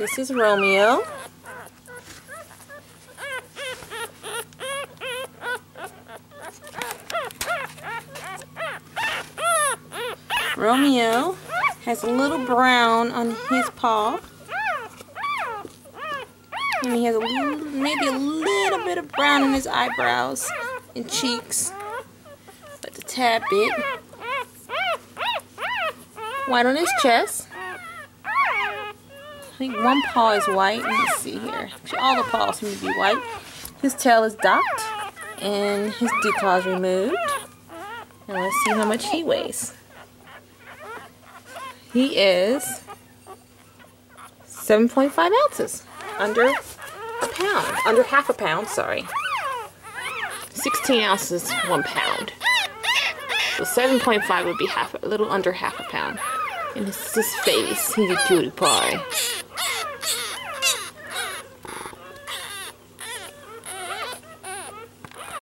This is Romeo. Romeo has a little brown on his paw. And he has a little, maybe a little bit of brown in his eyebrows and cheeks. But a tad bit. White on his chest. I think one paw is white. Let me see here. All the paws seem to be white. His tail is docked. And his dew claws removed. And let's see how much he weighs. He is 7.5 ounces. Under a pound. Under half a pound, sorry. 16 ounces, one pound. So 7.5 would be half, a little under half a pound. And this is his face. He's a cutie pie.